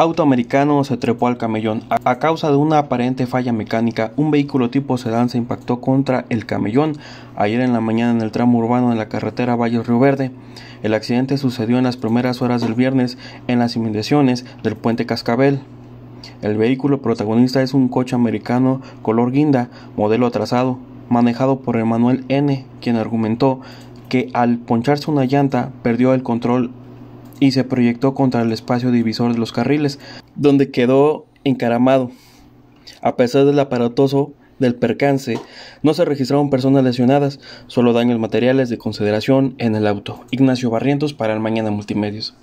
Auto americano se trepó al camellón. A causa de una aparente falla mecánica, un vehículo tipo sedán se impactó contra el camellón ayer en la mañana en el tramo urbano de la carretera Valle Río Verde. El accidente sucedió en las primeras horas del viernes en las inmediaciones del puente Cascabel. El vehículo protagonista es un coche americano color guinda, modelo atrasado, manejado por Emanuel N., quien argumentó que al poncharse una llanta perdió el control y se proyectó contra el espacio divisor de los carriles, donde quedó encaramado. A pesar del aparatoso del percance, no se registraron personas lesionadas, solo daños materiales de consideración en el auto. Ignacio Barrientos para el Mañana Multimedios.